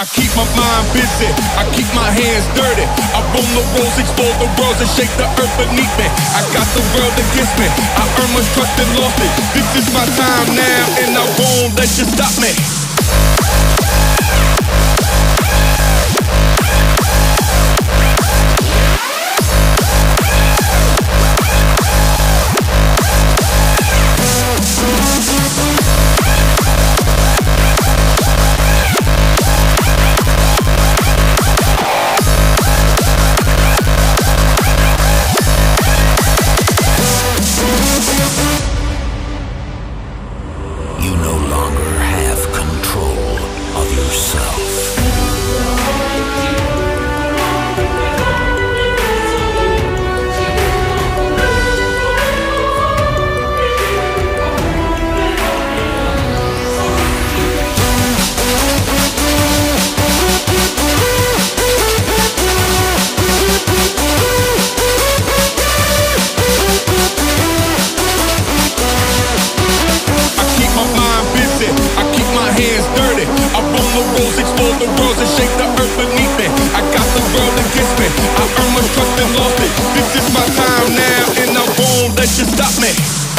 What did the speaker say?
I keep my mind busy, I keep my hands dirty. I roam the roads, explore the worlds, and shake the earth beneath me. I got the world against me, I earn much trust and lost it. This is my time now, and I won't let you stop me. bitch to stop me.